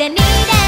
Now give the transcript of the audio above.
They need it.